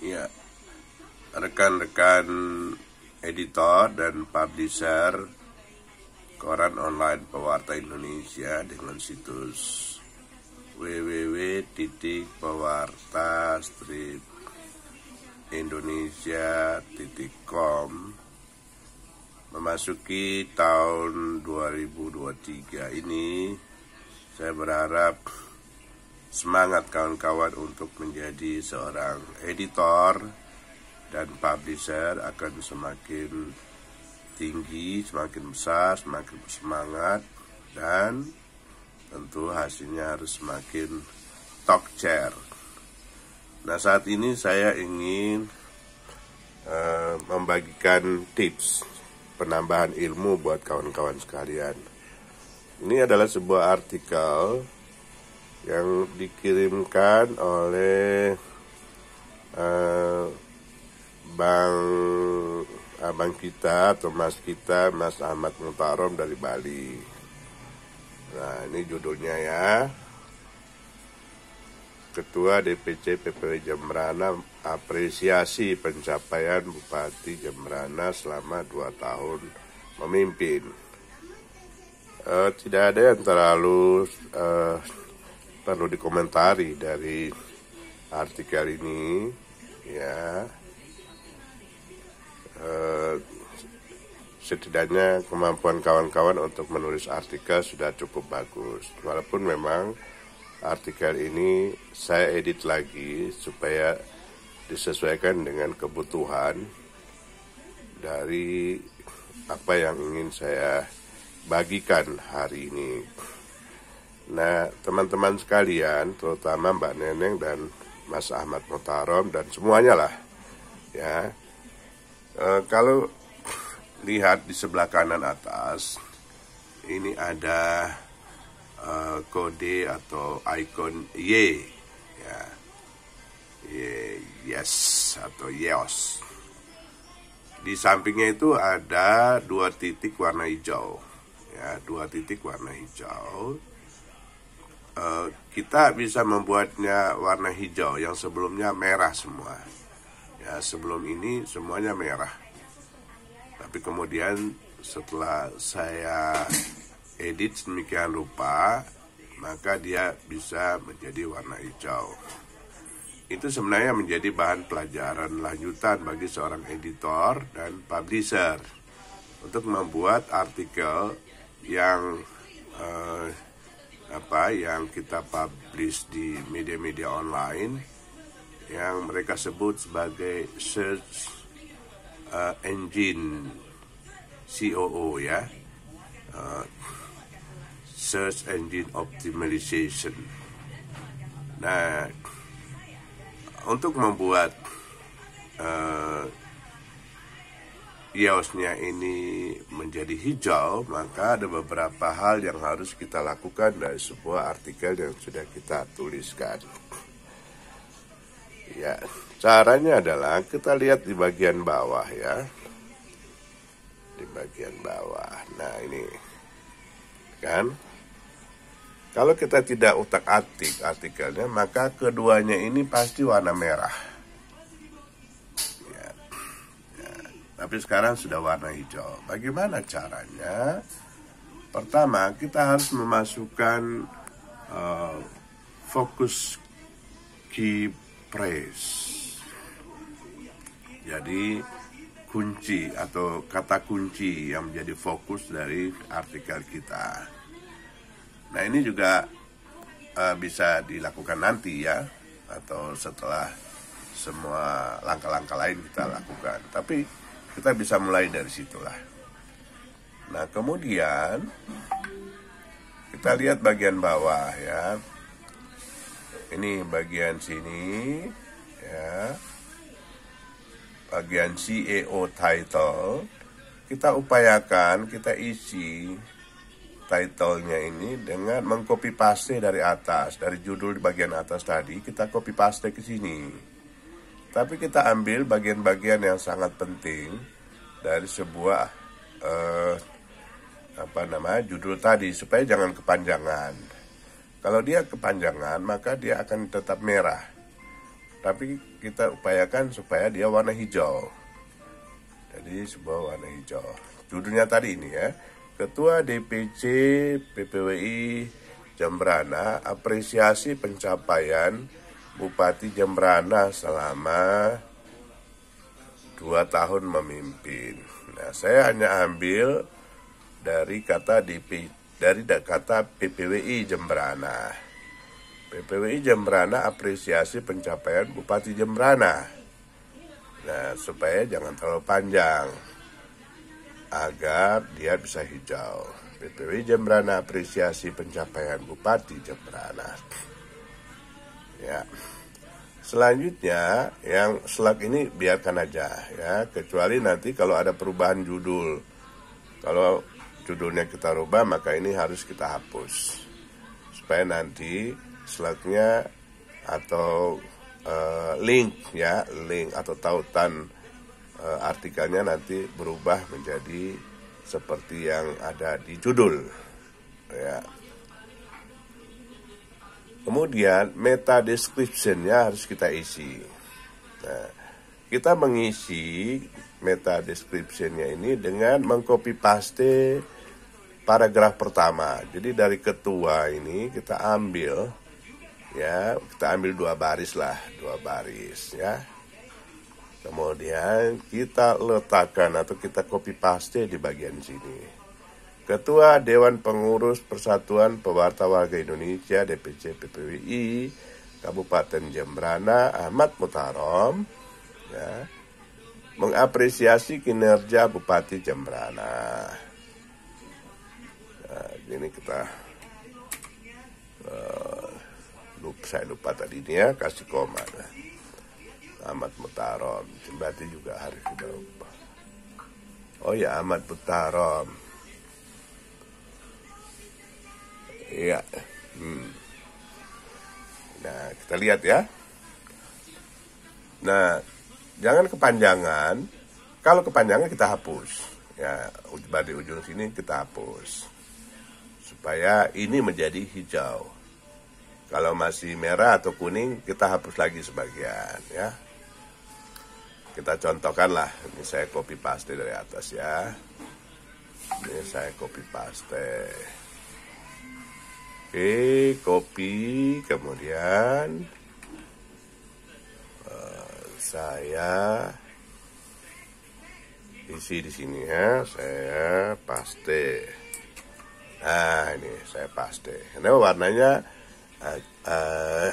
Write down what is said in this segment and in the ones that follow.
Ya, rekan-rekan editor dan publisher koran online pewarta Indonesia dengan situs www.pewarta-indonesia.com memasuki tahun 2023 ini saya berharap semangat kawan-kawan untuk menjadi seorang editor dan publisher akan semakin tinggi, semakin besar, semakin bersemangat dan tentu hasilnya harus semakin talk chair. Nah saat ini saya ingin uh, membagikan tips penambahan ilmu buat kawan-kawan sekalian. Ini adalah sebuah artikel yang dikirimkan oleh uh, bang abang kita atau mas kita Mas Ahmad Mutarom dari Bali. Nah ini judulnya ya. Ketua DPC PPW Jembrana apresiasi pencapaian Bupati Jembrana selama dua tahun memimpin. Uh, tidak ada yang terlalu uh, perlu dikomentari dari artikel ini ya eh, setidaknya kemampuan kawan-kawan untuk menulis artikel sudah cukup bagus walaupun memang artikel ini saya edit lagi supaya disesuaikan dengan kebutuhan dari apa yang ingin saya bagikan hari ini. Nah, teman-teman sekalian, terutama Mbak Neneng dan Mas Ahmad Mutarom dan semuanya lah, ya. E, kalau lihat di sebelah kanan atas, ini ada e, kode atau ikon Y, ya, Y, yes atau yes. Di sampingnya itu ada dua titik warna hijau, ya, dua titik warna hijau Eh, kita bisa membuatnya warna hijau yang sebelumnya merah semua. Ya, sebelum ini semuanya merah. Tapi kemudian setelah saya edit sedemikian rupa, maka dia bisa menjadi warna hijau. Itu sebenarnya menjadi bahan pelajaran lanjutan bagi seorang editor dan publisher untuk membuat artikel yang uh, apa yang kita publish di media-media online yang mereka sebut sebagai search uh, engine COO ya. Uh, search engine optimization. Nah untuk membuat uh, iosnya ini menjadi hijau, maka ada beberapa hal yang harus kita lakukan dari sebuah artikel yang sudah kita tuliskan. Ya, caranya adalah kita lihat di bagian bawah ya. Di bagian bawah. Nah, ini kan kalau kita tidak utak-atik artikelnya, maka keduanya ini pasti warna merah. Tapi sekarang sudah warna hijau. Bagaimana caranya? Pertama, kita harus memasukkan uh, fokus key phrase. Jadi kunci atau kata kunci yang menjadi fokus dari artikel kita. Nah ini juga uh, bisa dilakukan nanti ya atau setelah semua langkah-langkah lain kita lakukan. Tapi kita bisa mulai dari situlah. Nah, kemudian kita lihat bagian bawah ya. Ini bagian sini ya. Bagian CEO title kita upayakan kita isi titlenya ini dengan mengcopy paste dari atas dari judul di bagian atas tadi kita copy paste ke sini tapi kita ambil bagian-bagian yang sangat penting dari sebuah uh, apa nama judul tadi supaya jangan kepanjangan. Kalau dia kepanjangan maka dia akan tetap merah. tapi kita upayakan supaya dia warna hijau. Jadi sebuah warna hijau. Judulnya tadi ini ya. Ketua DPC PPWI Jembrana apresiasi pencapaian Bupati Jembrana selama dua tahun memimpin. Nah, saya hanya ambil dari kata DP dari kata PPWI Jembrana. PPWI Jembrana apresiasi pencapaian Bupati Jembrana. Nah, supaya jangan terlalu panjang agar dia bisa hijau. PPW Jembrana apresiasi pencapaian Bupati Jembrana. Ya. Selanjutnya yang slug ini biarkan aja ya, kecuali nanti kalau ada perubahan judul. Kalau judulnya kita rubah maka ini harus kita hapus. Supaya nanti slugnya atau uh, link ya, link atau tautan uh, artikelnya nanti berubah menjadi seperti yang ada di judul ya kemudian meta descriptionnya harus kita isi. Nah, kita mengisi meta descriptionnya ini dengan mengcopy paste paragraf pertama. Jadi dari ketua ini kita ambil ya kita ambil dua baris lah dua baris ya. Kemudian kita letakkan atau kita copy paste di bagian sini. Ketua Dewan Pengurus Persatuan Pewarta Warga Indonesia DPC PPWI Kabupaten Jembrana Ahmad Mutarom ya, mengapresiasi kinerja Bupati Jembrana. Nah, ini kita uh, lupa saya lupa tadi ini ya kasih koma. Nah. Ahmad Mutarom berarti juga hari lupa. oh ya Ahmad Mutarom iya. Hmm. nah kita lihat ya. Nah jangan kepanjangan. Kalau kepanjangan kita hapus. Ya di ujung sini kita hapus. Supaya ini menjadi hijau. Kalau masih merah atau kuning kita hapus lagi sebagian ya. Kita contohkan lah ini saya copy paste dari atas ya. Ini saya copy paste oke copy kemudian uh, saya isi di sini ya saya paste. Nah ini saya paste. Ini warnanya uh, uh,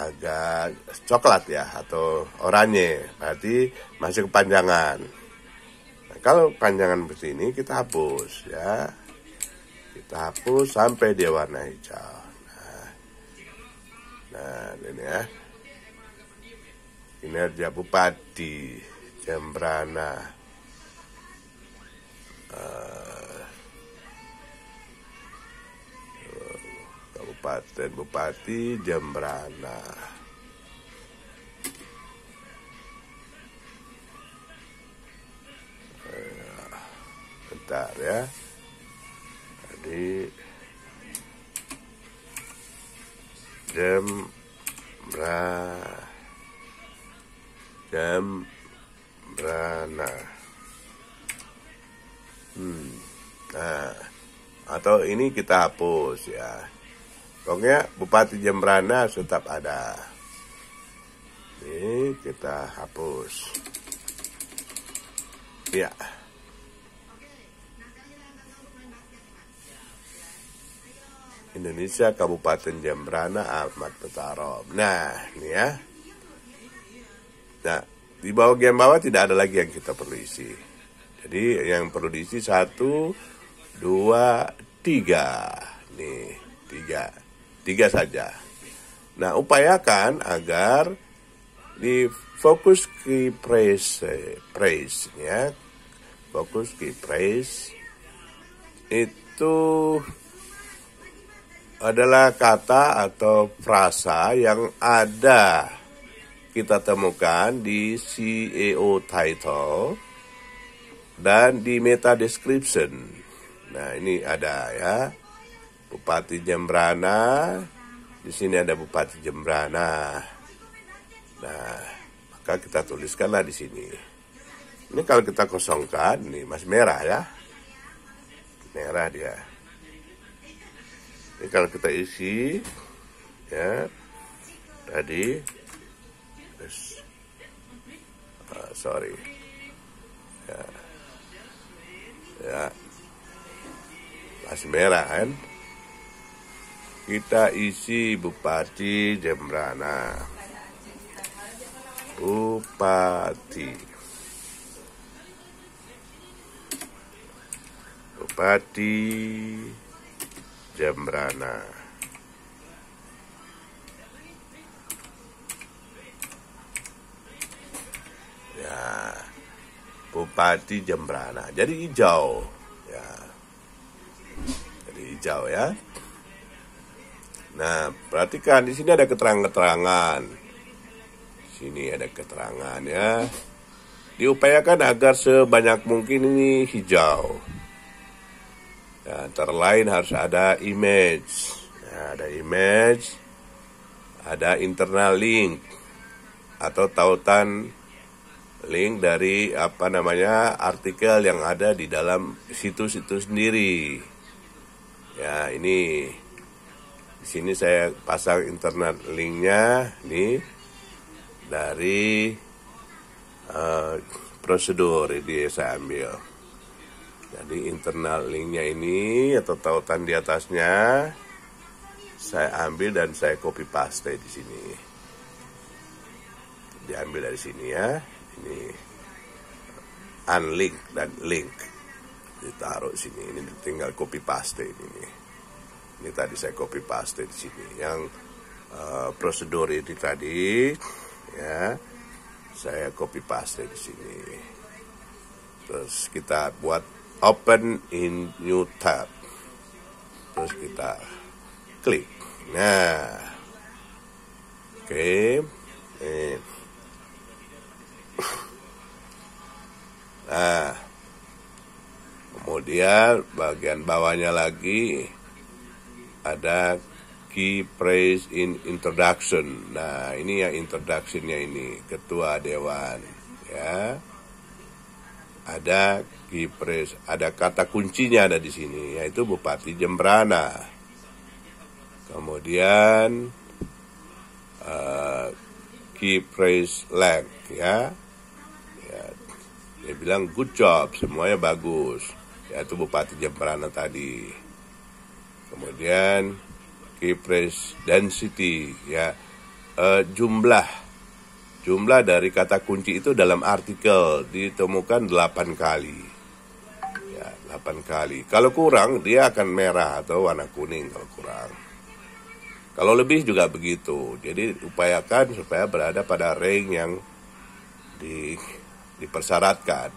agak coklat ya atau oranye. Berarti masih kepanjangan. Nah, kalau panjangan seperti ini kita hapus ya kita hapus sampai dia warna hijau nah, nah ini ya kinerja bupati Jembrana uh, Kabupaten Bupati Jembrana. Bentar ya. Jadi Jembra Jembrana. Hmm. Nah, atau ini kita hapus ya. Pokoknya Bupati Jembrana tetap ada. Ini kita hapus. Ya. Indonesia Kabupaten Jembrana Ahmad Petarom. Nah, ini ya. Nah, di bawah bagian bawah tidak ada lagi yang kita perlu isi. Jadi yang perlu diisi satu, dua, tiga. Nih, tiga. Tiga saja. Nah, upayakan agar di fokus ke praise, praise ya. Fokus ke praise itu adalah kata atau frasa yang ada kita temukan di CEO title dan di meta description. Nah, ini ada ya. Bupati Jembrana. Di sini ada Bupati Jembrana. maka kita tuliskanlah di sini. Ini kalau kita kosongkan, nih masih merah ya, merah dia. Ini kalau kita isi, ya tadi, terus, uh, sorry, ya, ya, masih merah kan? Kita isi Bupati Jembrana. Bupati. Bupati Jembrana. Ya. Bupati Jembrana. Jadi hijau. Ya. Jadi hijau ya. Nah, perhatikan di sini ada keterangan-keterangan. Sini ada keterangan ya. Diupayakan agar sebanyak mungkin ini hijau. Ya, antara lain harus ada image. Ya, ada image, ada internal link atau tautan link dari apa namanya artikel yang ada di dalam situs itu sendiri. Ya, ini di sini saya pasang internet linknya nih dari uh, prosedur ini saya ambil. Jadi internal linknya ini atau tautan di atasnya saya ambil dan saya copy paste di sini. Diambil dari sini ya. Ini unlink dan link ditaruh sini. Ini tinggal copy paste ini. Ini tadi saya copy paste di sini. Yang uh, prosedur ini tadi, ya, saya copy paste di sini. Terus kita buat open in new tab. Terus kita klik. Nah, oke. Okay. Nah, kemudian bagian bawahnya lagi ada key praise in introduction. Nah, ini ya introductionnya ini, ketua dewan, ya. Ada praise, ada kata kuncinya ada di sini, yaitu Bupati Jembrana. Kemudian uh, key praise leg, ya. ya. Dia bilang good job, semuanya bagus. Yaitu Bupati Jembrana tadi kemudian key press density ya uh, jumlah jumlah dari kata kunci itu dalam artikel ditemukan 8 kali. Ya 8 kali. Kalau kurang dia akan merah atau warna kuning kalau kurang. Kalau lebih juga begitu. Jadi upayakan supaya berada pada range yang di, dipersyaratkan.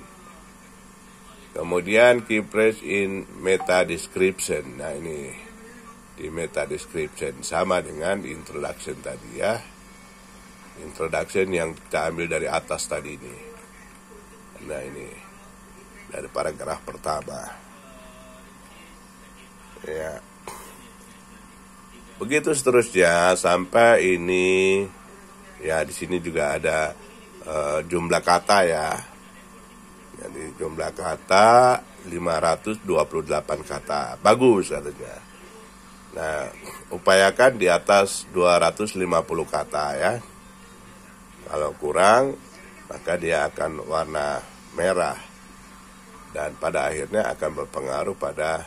Kemudian key press in meta description. Nah ini di meta description sama dengan introduction tadi ya. Introduction yang kita ambil dari atas tadi ini. Nah ini dari paragraf pertama. Ya. Begitu seterusnya sampai ini ya di sini juga ada uh, jumlah kata ya jadi jumlah kata 528 kata. Bagus katanya. Nah, upayakan di atas 250 kata ya. Kalau kurang, maka dia akan warna merah. Dan pada akhirnya akan berpengaruh pada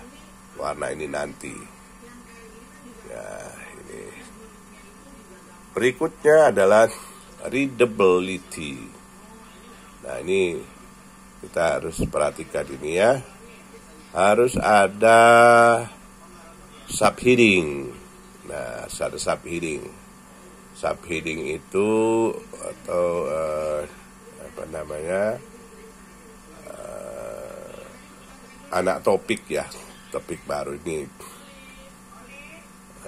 warna ini nanti. Ya, ini. Berikutnya adalah readability. Nah, ini kita harus perhatikan ini ya harus ada subheading nah ada subheading subheading itu atau uh, apa namanya uh, anak topik ya topik baru ini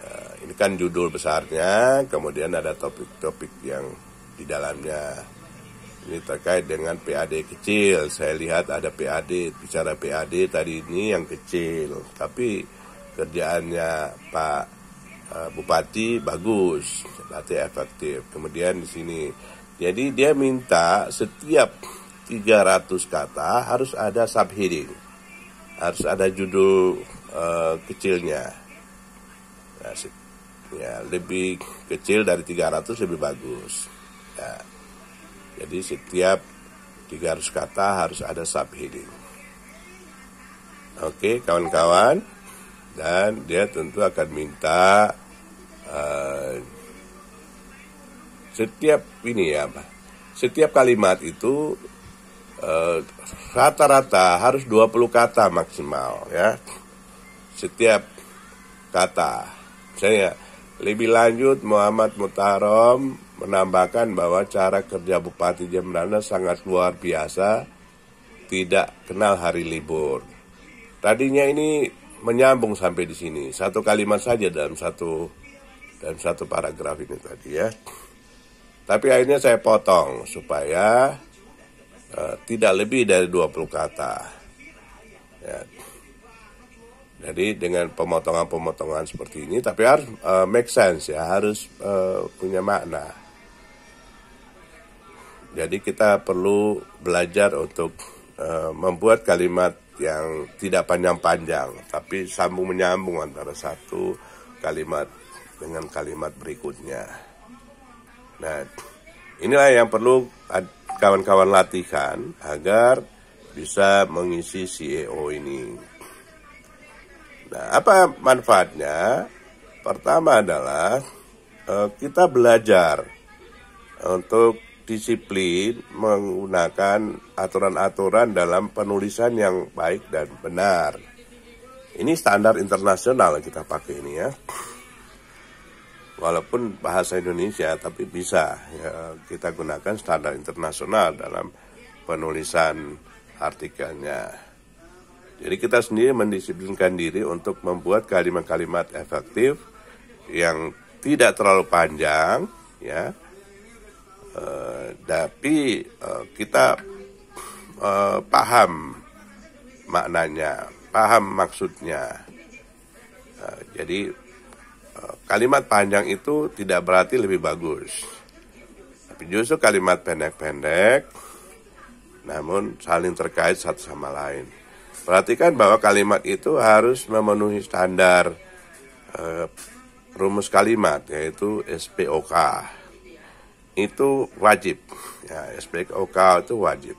uh, ini kan judul besarnya kemudian ada topik-topik yang di dalamnya ini terkait dengan PAD kecil. Saya lihat ada PAD, bicara PAD tadi ini yang kecil. Tapi kerjaannya Pak uh, Bupati bagus, berarti efektif. Kemudian di sini Jadi dia minta setiap 300 kata harus ada subheading. Harus ada judul uh, kecilnya. Nah, ya, lebih kecil dari 300 lebih bagus. Ya. Jadi setiap 300 kata harus ada subheading. Oke, kawan-kawan. Dan dia tentu akan minta uh, setiap ini ya, setiap kalimat itu Eh, rata-rata uh, harus 20 kata maksimal ya. Setiap kata. Misalnya lebih lanjut Muhammad Mutarom menambahkan bahwa cara kerja Bupati Jembrana sangat luar biasa, tidak kenal hari libur. Tadinya ini menyambung sampai di sini, satu kalimat saja dalam satu dalam satu paragraf ini tadi ya. Tapi akhirnya saya potong supaya Eh, tidak lebih dari 20 kata. Ya. Jadi dengan pemotongan-pemotongan seperti ini, tapi harus uh, make sense ya, harus uh, punya makna. Jadi kita perlu belajar untuk uh, membuat kalimat yang tidak panjang-panjang, tapi sambung menyambung antara satu kalimat dengan kalimat berikutnya. Nah, inilah yang perlu kawan-kawan latihan agar bisa mengisi CEO ini. Nah, apa manfaatnya? Pertama adalah uh, kita belajar untuk disiplin menggunakan aturan-aturan dalam penulisan yang baik dan benar. Ini standar internasional kita pakai ini ya walaupun bahasa Indonesia tapi bisa ya, kita gunakan standar internasional dalam penulisan artikelnya. Jadi kita sendiri mendisiplinkan diri untuk membuat kalimat-kalimat efektif yang tidak terlalu panjang, ya, uh, tapi uh, kita uh, paham maknanya, paham maksudnya. Uh, jadi kalimat panjang itu tidak berarti lebih bagus. Tapi justru kalimat pendek-pendek namun saling terkait satu sama lain. Perhatikan bahwa kalimat itu harus memenuhi standar uh, rumus kalimat yaitu SPOK. Itu wajib. Ya, SPOK itu wajib.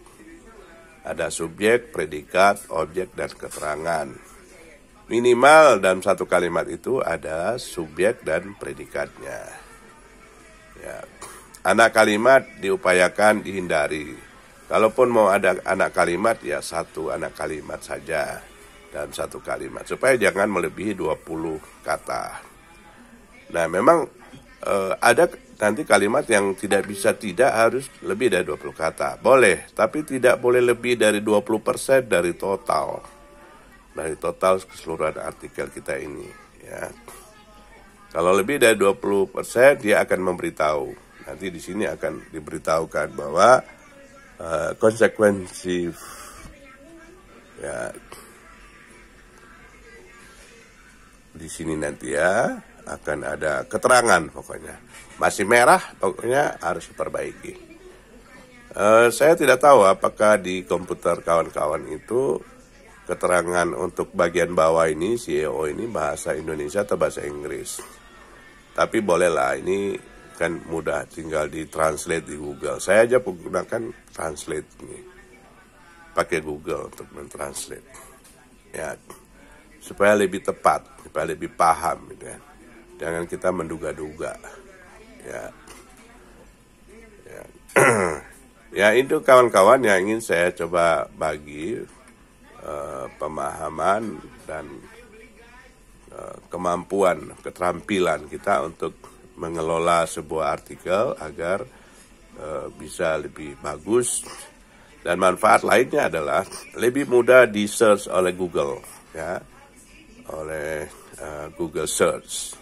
Ada subjek, predikat, objek, dan keterangan minimal dalam satu kalimat itu ada subjek dan predikatnya. Ya. Anak kalimat diupayakan dihindari. Kalaupun mau ada anak kalimat ya satu anak kalimat saja dan satu kalimat supaya jangan melebihi 20 kata. Nah, memang eh, ada nanti kalimat yang tidak bisa tidak harus lebih dari 20 kata. Boleh, tapi tidak boleh lebih dari 20% dari total dari total keseluruhan artikel kita ini ya. Kalau lebih dari 20% dia akan memberitahu. Nanti di sini akan diberitahukan bahwa uh, konsekuensi ya di sini nanti ya akan ada keterangan pokoknya. Masih merah pokoknya harus diperbaiki. Uh, saya tidak tahu apakah di komputer kawan-kawan itu keterangan untuk bagian bawah ini CEO ini bahasa Indonesia atau bahasa Inggris. Tapi bolehlah ini kan mudah tinggal di translate di Google. Saya aja menggunakan translate ini. Pakai Google untuk mentranslate. Ya. Supaya lebih tepat, supaya lebih paham gitu ya. Jangan kita menduga-duga. Ya. Ya. ya itu kawan-kawan yang ingin saya coba bagi uh, pemahaman dan uh, kemampuan, keterampilan kita untuk mengelola sebuah artikel agar uh, bisa lebih bagus dan manfaat lainnya adalah lebih mudah di search oleh Google ya oleh uh, Google Search.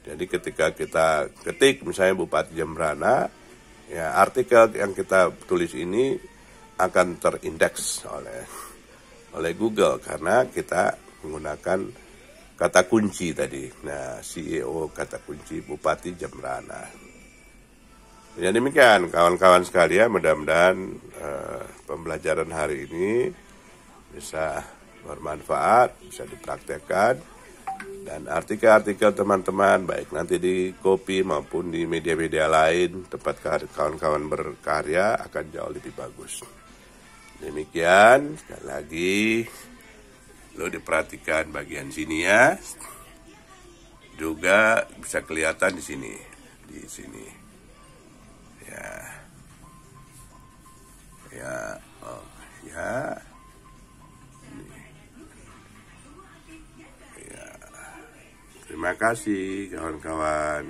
Jadi ketika kita ketik misalnya Bupati Jembrana, ya artikel yang kita tulis ini akan terindeks oleh oleh Google karena kita menggunakan kata kunci tadi. Nah, CEO kata kunci Bupati Jembrana. Ya demikian kawan-kawan sekalian mudah-mudahan uh, pembelajaran hari ini bisa bermanfaat, bisa dipraktekkan dan artikel-artikel teman-teman baik nanti di kopi maupun di media-media lain tempat kawan-kawan berkarya akan jauh lebih bagus. Demikian sekali lagi lo diperhatikan bagian sini ya. Juga bisa kelihatan di sini, di sini. ya ya oh ya terima kasih kawan-kawan